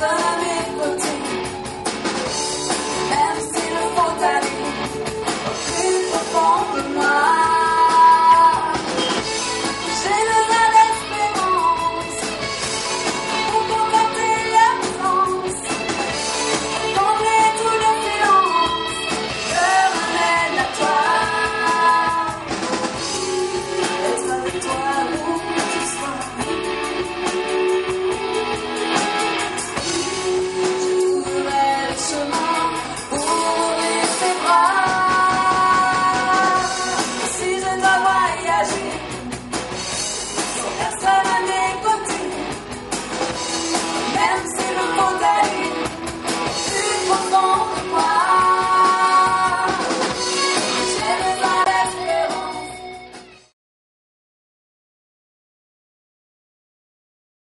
sun.